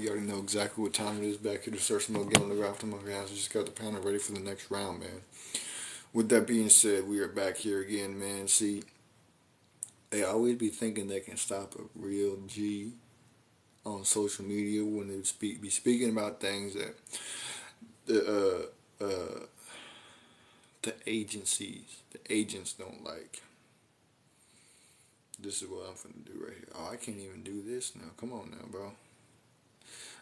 You already know exactly what time it is back here to start more game on the raft. My guys just got the panel ready for the next round, man. With that being said, we are back here again, man. See, they always be thinking they can stop a real G on social media when they speak be speaking about things that the uh, uh, the agencies, the agents don't like. This is what I'm finna do right here. Oh, I can't even do this now. Come on now, bro.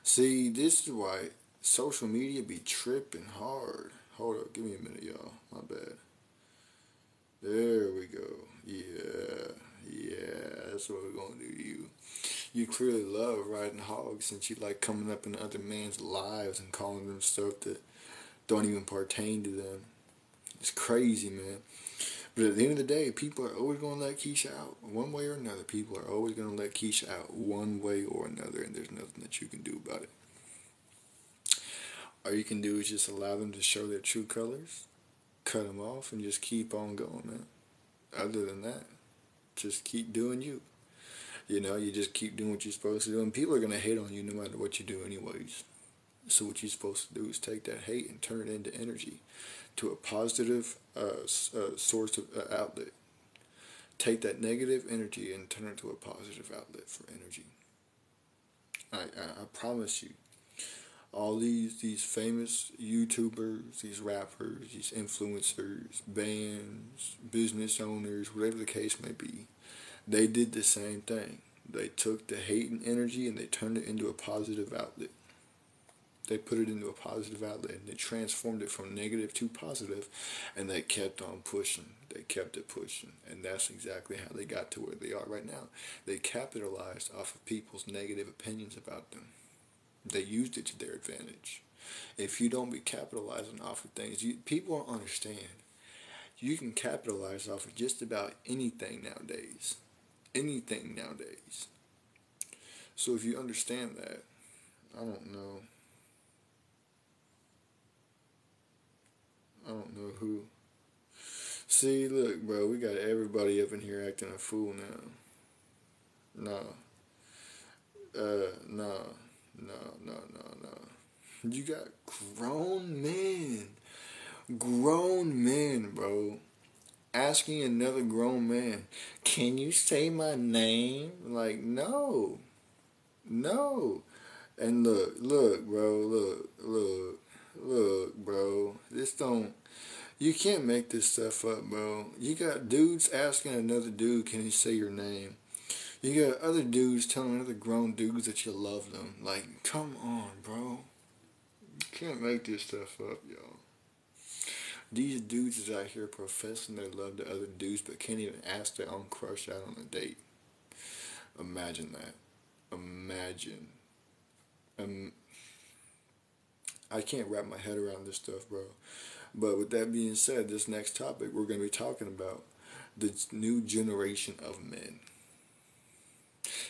See, this is why social media be tripping hard. Hold up, give me a minute, y'all. My bad. There we go. Yeah, yeah, that's what we're gonna do to you. You clearly love riding hogs since you like coming up in other men's lives and calling them stuff that don't even pertain to them. It's crazy, man. But at the end of the day, people are always going to let Keisha out one way or another. People are always going to let Keisha out one way or another, and there's nothing that you can do about it. All you can do is just allow them to show their true colors, cut them off, and just keep on going, man. Other than that, just keep doing you. You know, you just keep doing what you're supposed to do, and people are going to hate on you no matter what you do, anyways. So, what you're supposed to do is take that hate and turn it into energy to a positive uh, uh, source of uh, outlet. Take that negative energy and turn it to a positive outlet for energy. I, I, I promise you, all these these famous YouTubers, these rappers, these influencers, bands, business owners, whatever the case may be, they did the same thing. They took the hate and energy and they turned it into a positive outlet they put it into a positive outlet and they transformed it from negative to positive and they kept on pushing. They kept it pushing and that's exactly how they got to where they are right now. They capitalized off of people's negative opinions about them. They used it to their advantage. If you don't be capitalizing off of things you, people don't understand. You can capitalize off of just about anything nowadays. Anything nowadays. So if you understand that i don't know I don't know who. See, look, bro, we got everybody up in here acting a fool now. Nah. Uh, nah. No, no, no, no. You got grown men. Grown men, bro. Asking another grown man, can you say my name? Like, no. No. And look, look, bro, look, look, look, bro. This don't you can't make this stuff up, bro. You got dudes asking another dude, can he say your name? You got other dudes telling other grown dudes that you love them. Like, come on, bro. You can't make this stuff up, y'all. These dudes is out here professing their love to other dudes, but can't even ask their own crush out on a date. Imagine that. Imagine. Um, I can't wrap my head around this stuff, bro. But with that being said, this next topic we're going to be talking about the new generation of men.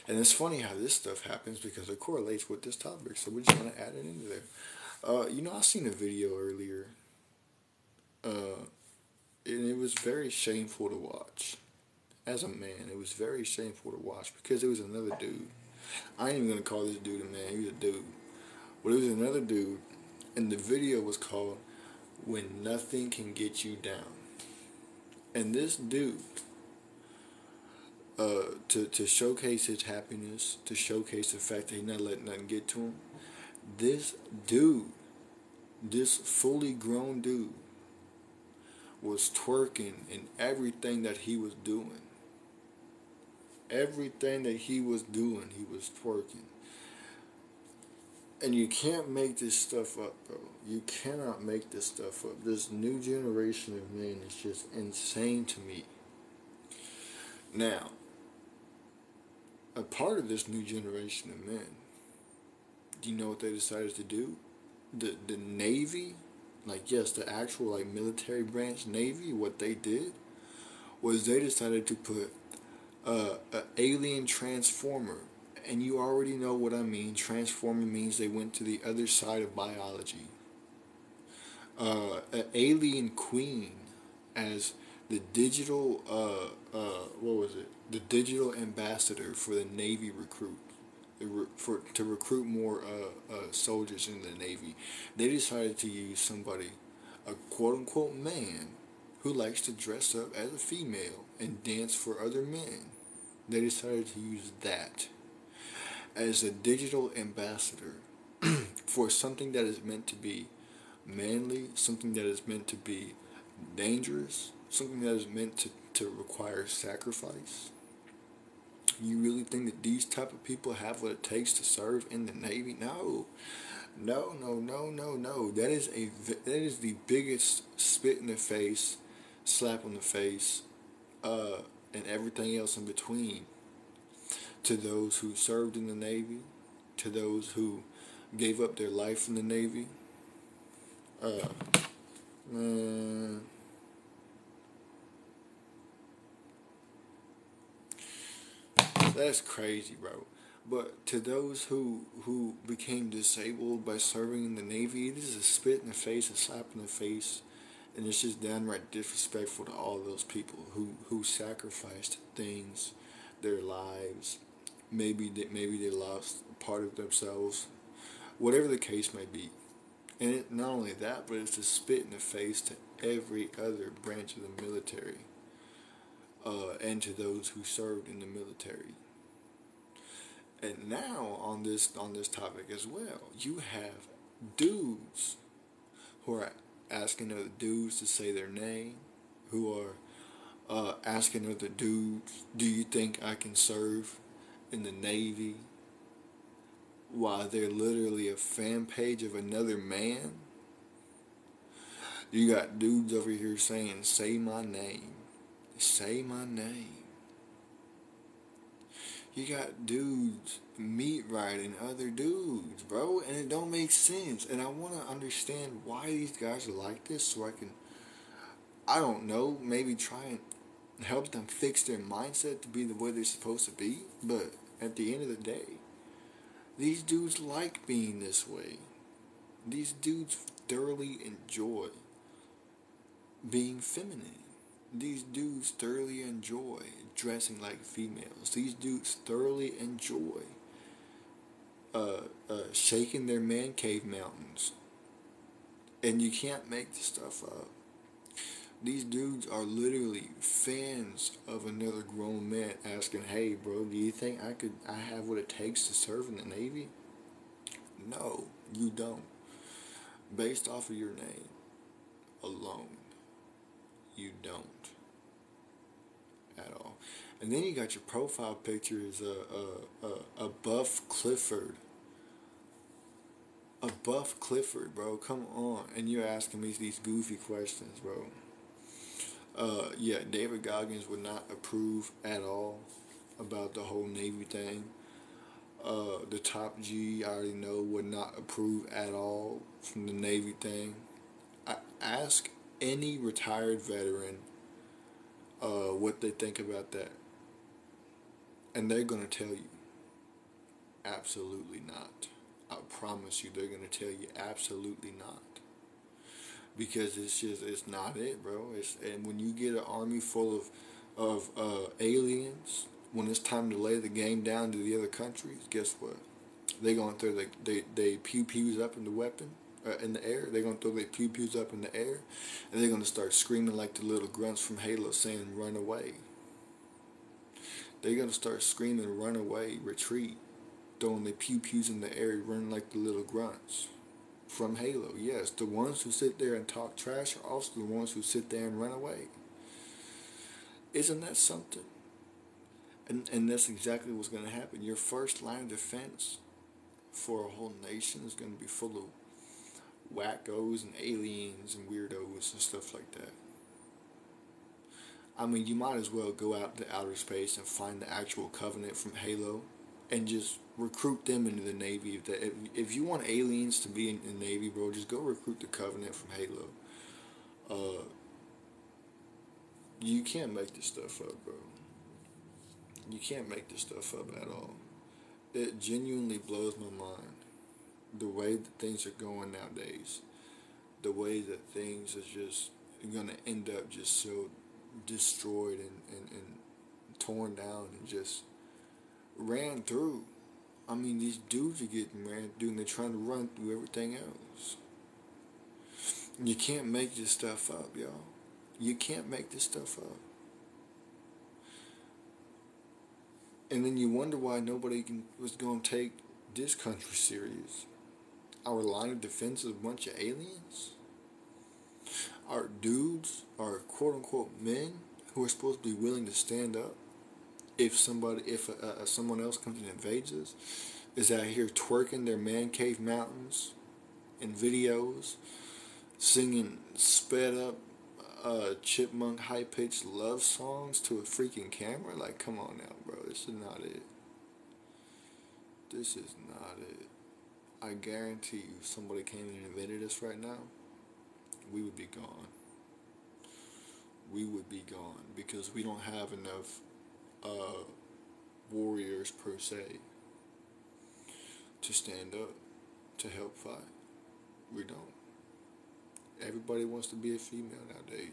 And it's funny how this stuff happens because it correlates with this topic. So we're just going to add it into there. Uh, you know, I seen a video earlier. Uh, and it was very shameful to watch. As a man, it was very shameful to watch because it was another dude. I ain't even going to call this dude a man. He was a dude. But it was another dude. And the video was called when nothing can get you down. And this dude, uh, to, to showcase his happiness, to showcase the fact that he's not letting nothing get to him, this dude, this fully grown dude, was twerking in everything that he was doing. Everything that he was doing, he was twerking. And you can't make this stuff up, bro. You cannot make this stuff up. This new generation of men is just insane to me. Now, a part of this new generation of men, do you know what they decided to do? The the Navy, like yes, the actual like military branch Navy, what they did was they decided to put uh, an alien transformer and you already know what I mean. Transforming means they went to the other side of biology. Uh, an alien queen as the digital, uh, uh, what was it? The digital ambassador for the Navy recruit. for to recruit more uh, uh, soldiers in the Navy, they decided to use somebody, a quote unquote man, who likes to dress up as a female and dance for other men. They decided to use that as a digital ambassador for something that is meant to be manly, something that is meant to be dangerous, something that is meant to, to require sacrifice. You really think that these type of people have what it takes to serve in the Navy? No. No, no, no, no, no. That is a that is the biggest spit in the face, slap on the face, uh, and everything else in between. To those who served in the Navy, to those who gave up their life in the Navy. Uh, man. That's crazy, bro. But to those who who became disabled by serving in the Navy, it is a spit in the face, a slap in the face, and it's just downright disrespectful to all those people who who sacrificed things, their lives, maybe they, maybe they lost part of themselves, whatever the case may be. And it, not only that, but it's a spit in the face to every other branch of the military, uh, and to those who served in the military. And now on this on this topic as well, you have dudes who are asking other dudes to say their name, who are uh, asking other dudes, "Do you think I can serve in the Navy?" While they're literally a fan page of another man. You got dudes over here saying, "Say my name, say my name." you got dudes meat riding other dudes, bro, and it don't make sense. And I want to understand why these guys are like this, so I can, I don't know, maybe try and help them fix their mindset to be the way they're supposed to be. But at the end of the day, these dudes like being this way. These dudes thoroughly enjoy being feminine. These dudes thoroughly enjoy dressing like females. These dudes thoroughly enjoy uh, uh, shaking their man cave mountains. And you can't make this stuff up. These dudes are literally fans of another grown man asking, "Hey, bro, do you think I could? I have what it takes to serve in the Navy?" No, you don't. Based off of your name alone, you don't at all. And then you got your profile picture is a, uh, uh, uh, a, a, a Buff Clifford. A Buff Clifford, bro. Come on. And you're asking me these goofy questions, bro. Uh, yeah, David Goggins would not approve at all about the whole Navy thing. Uh, the top G, I already know, would not approve at all from the Navy thing. I ask any retired veteran uh, what they think about that. And they're going to tell you, absolutely not. I promise you, they're going to tell you, absolutely not. Because it's just, it's not it, bro. It's, and when you get an army full of, of uh, aliens, when it's time to lay the game down to the other countries, guess what? They're going to throw the, they, they pew pews up in the weapon uh, in the air. They're gonna throw their pew pews up in the air, and they're gonna start screaming like the little grunts from Halo, saying "Run away." They're gonna start screaming "Run away, retreat," throwing their pew pews in the air, running like the little grunts from Halo. Yes, the ones who sit there and talk trash are also the ones who sit there and run away. Isn't that something? And and that's exactly what's gonna happen. Your first line of defense for a whole nation is gonna be full of wackos and aliens and weirdos and stuff like that. I mean, you might as well go out to outer space and find the actual Covenant from Halo and just recruit them into the Navy. If, if, if you want aliens to be in the Navy, bro, just go recruit the Covenant from Halo. Uh, you can't make this stuff up, bro. You can't make this stuff up at all. It genuinely blows my mind the way that things are going nowadays, the way that things are just going to end up just so destroyed and, and, and torn down and just ran through I mean, these dudes are getting married, dude, and they're trying to run through everything else. You can't make this stuff up, y'all. You can't make this stuff up. And then you wonder why nobody can, was going to take this country serious. Our line of defense is a bunch of aliens. Our dudes are quote unquote men who are supposed to be willing to stand up if somebody, if uh, uh, someone else comes and invades us, is out here twerking their man cave mountains in videos, singing sped up uh, chipmunk high pitched love songs to a freaking camera. Like, come on now, bro. This is not it. This is not it. I guarantee you, somebody came and invaded us right now, we would be gone. We would be gone because we don't have enough uh, warriors per se to stand up to help fight. We don't. Everybody wants to be a female nowadays.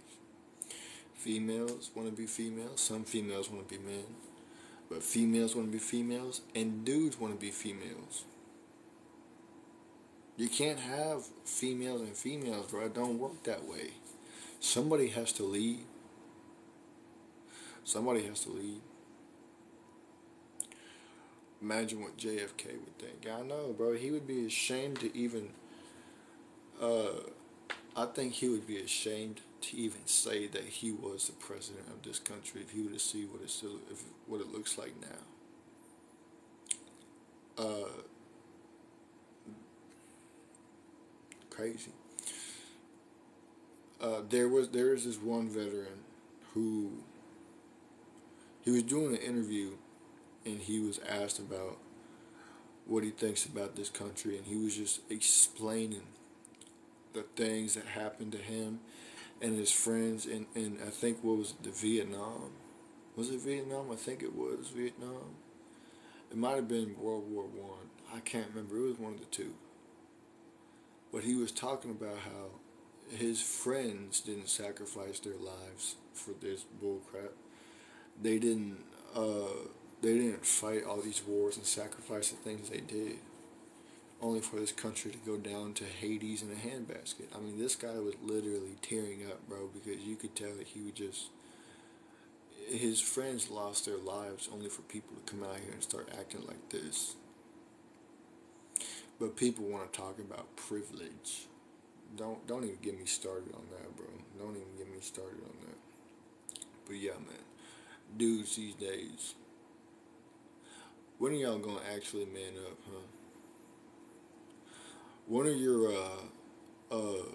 Females want to be females. Some females want to be men. But females want to be females. And dudes want to be females. You can't have females and females, bro. It don't work that way. Somebody has to lead. Somebody has to lead. Imagine what JFK would think. I know, bro. He would be ashamed to even. Uh, I think he would be ashamed to even say that he was the president of this country if he were to see what it still, if, what it looks like now. Uh, crazy. Uh, there was there is this one veteran who he was doing an interview and he was asked about what he thinks about this country and he was just explaining the things that happened to him and his friends and, in I think what was it, the Vietnam. Was it Vietnam? I think it was Vietnam. It might have been World War One. I. I can't remember. It was one of the two. But he was talking about how his friends didn't sacrifice their lives for this bullcrap. They didn't uh, they didn't fight all these wars and sacrifice the things they did only for this country to go down to Hades in a handbasket. I mean, this guy was literally tearing up, bro, because you could tell that he would just. His friends lost their lives only for people to come out here and start acting like this. But people want to talk about privilege. Don't don't even get me started on that, bro. Don't even get me started on that. But yeah, man, dudes these days when are y'all gonna actually man up, huh? One of your uh uh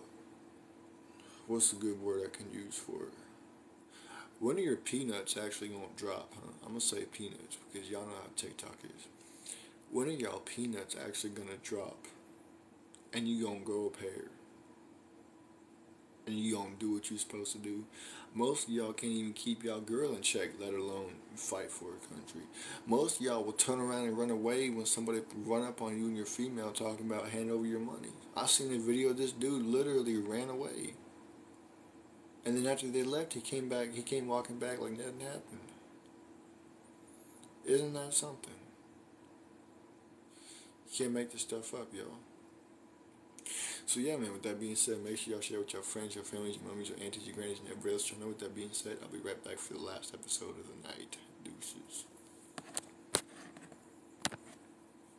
what's the good word I can use for it? When are your peanuts actually gonna drop, huh? I'm gonna say peanuts because y'all know how TikTok is. When are y'all peanuts actually gonna drop? And you gonna grow a pair? And you don't do what you're supposed to do? Most of y'all can't even keep y'all girl in check, let alone fight for a country. Most of y'all will turn around and run away when somebody run up on you and your female talking about hand over your money. I seen a video of this dude literally ran away. And then after they left, he came back. He came walking back like nothing happened. Isn't that something? You can't make this stuff up, y'all. So yeah, man, with that being said, make sure y'all share with your friends, your families, your mummies, your aunties, your grannies, and everybody else. So know with that being said, I'll be right back for the last episode of the night. Deuces.